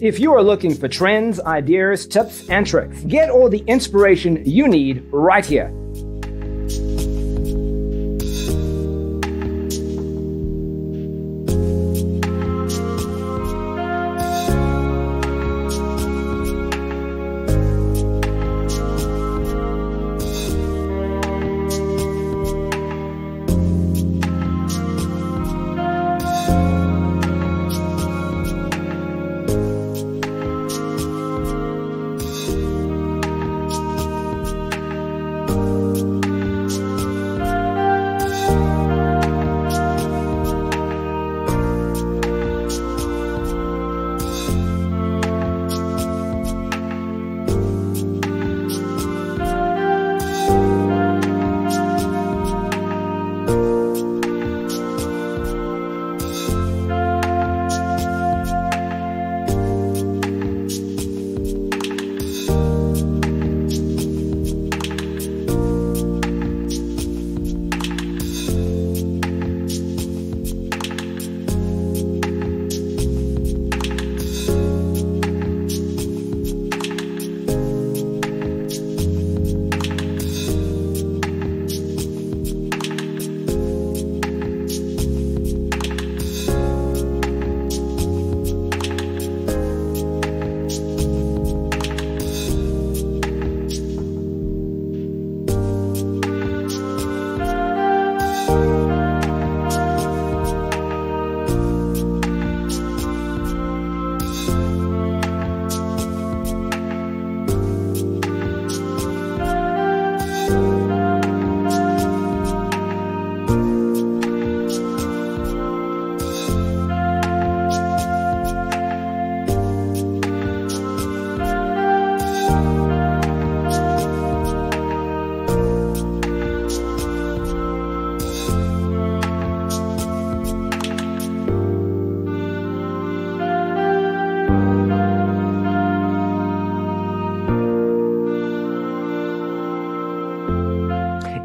If you are looking for trends, ideas, tips, and tricks, get all the inspiration you need right here.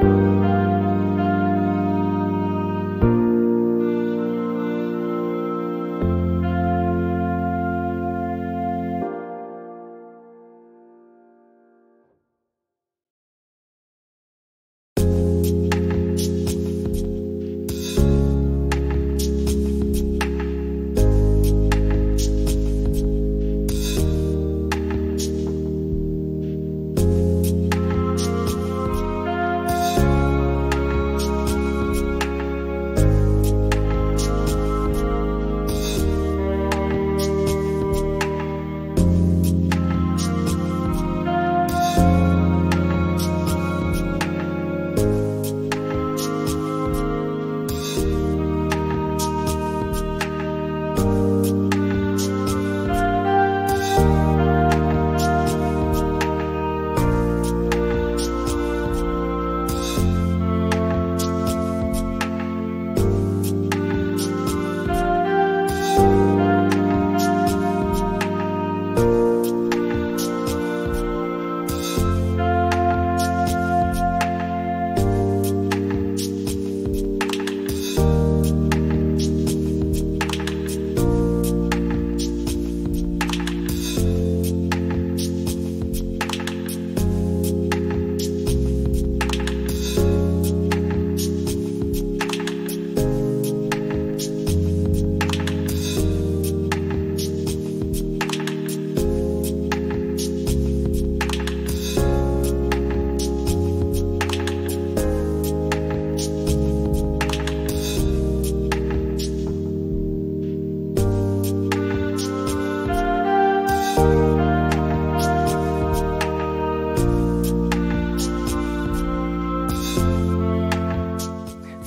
designercheatsheet.com.